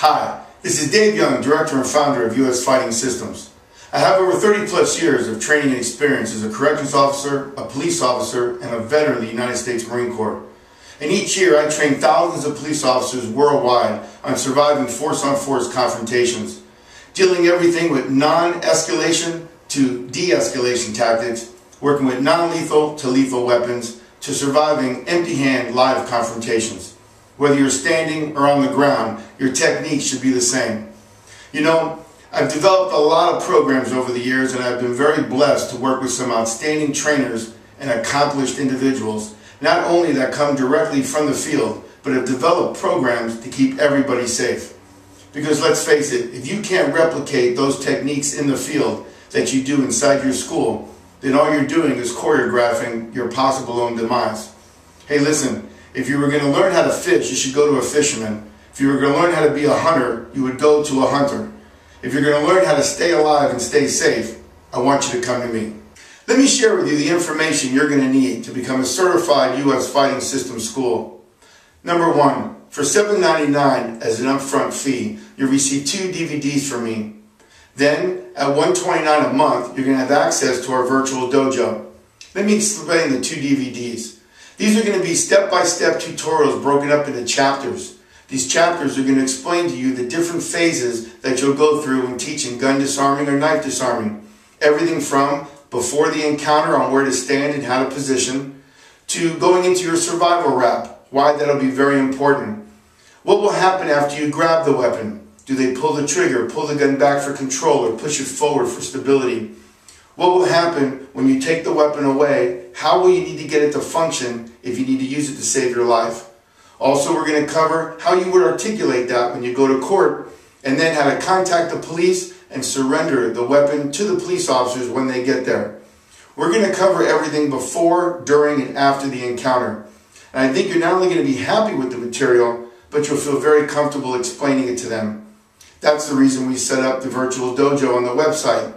Hi, this is Dave Young, Director and Founder of U.S. Fighting Systems. I have over 30 plus years of training and experience as a corrections officer, a police officer, and a veteran of the United States Marine Corps. And each year I train thousands of police officers worldwide on surviving force-on-force confrontations, dealing everything with non-escalation to de-escalation tactics, working with non-lethal to lethal weapons, to surviving empty-hand live confrontations. Whether you're standing or on the ground, your technique should be the same. You know, I've developed a lot of programs over the years and I've been very blessed to work with some outstanding trainers and accomplished individuals, not only that come directly from the field, but have developed programs to keep everybody safe. Because let's face it, if you can't replicate those techniques in the field that you do inside your school, then all you're doing is choreographing your possible own demise. Hey, listen, if you were going to learn how to fish, you should go to a fisherman. If you were going to learn how to be a hunter, you would go to a hunter. If you're going to learn how to stay alive and stay safe, I want you to come to me. Let me share with you the information you're going to need to become a certified U.S. Fighting System School. Number one, for $7.99 as an upfront fee, you'll receive two DVDs from me. Then, at 129 a month, you're going to have access to our virtual dojo. Let me explain the two DVDs. These are going to be step-by-step -step tutorials broken up into chapters. These chapters are going to explain to you the different phases that you'll go through when teaching gun disarming or knife disarming. Everything from before the encounter on where to stand and how to position, to going into your survival wrap, why that'll be very important. What will happen after you grab the weapon? Do they pull the trigger, pull the gun back for control, or push it forward for stability? What will happen when you take the weapon away? How will you need to get it to function if you need to use it to save your life? Also, we're going to cover how you would articulate that when you go to court, and then how to contact the police and surrender the weapon to the police officers when they get there. We're going to cover everything before, during, and after the encounter. And I think you're not only going to be happy with the material, but you'll feel very comfortable explaining it to them. That's the reason we set up the virtual dojo on the website,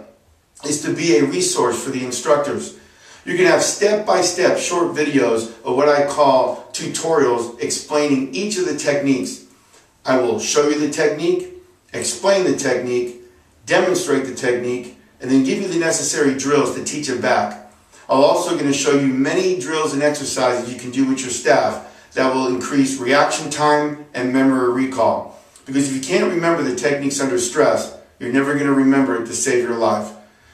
is to be a resource for the instructors. You can have step-by-step -step short videos of what I call tutorials explaining each of the techniques. I will show you the technique, explain the technique, demonstrate the technique, and then give you the necessary drills to teach it back. I'm also going to show you many drills and exercises you can do with your staff that will increase reaction time and memory recall. Because if you can't remember the techniques under stress, you're never going to remember it to save your life.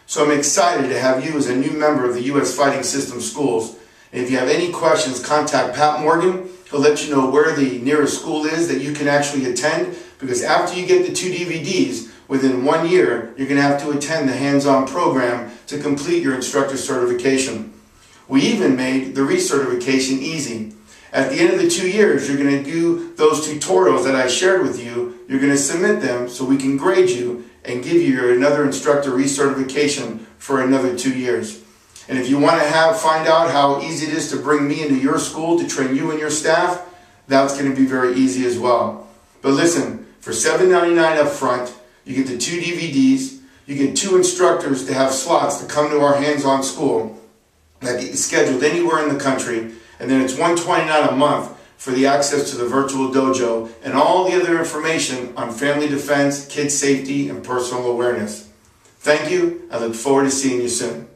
So I'm excited to have you as a new member of the U.S. Fighting System Schools. And if you have any questions, contact Pat Morgan. He'll let you know where the nearest school is that you can actually attend. Because after you get the two DVDs, within one year, you're going to have to attend the hands-on program to complete your instructor certification. We even made the recertification easy. At the end of the two years, you're going to do those tutorials that I shared with you. You're going to submit them so we can grade you and give you another instructor recertification for another two years. And if you want to have find out how easy it is to bring me into your school to train you and your staff, that's going to be very easy as well. But listen, for $7.99 up front, you get the two DVDs, you get two instructors to have slots to come to our hands-on school that get scheduled anywhere in the country, and then it's 129 a month for the access to the virtual dojo and all the other information on family defense, kid safety, and personal awareness. Thank you. I look forward to seeing you soon.